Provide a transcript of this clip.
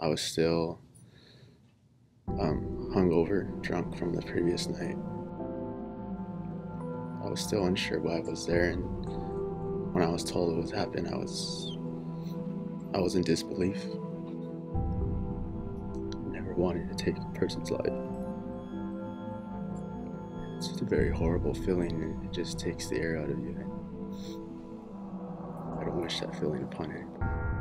I was still um, hungover, drunk from the previous night. I was still unsure why I was there, and when I was told what was happening, I was I was in disbelief. Never wanted to take a person's life. It's just a very horrible feeling, and it just takes the air out of you. I don't wish that feeling upon anybody.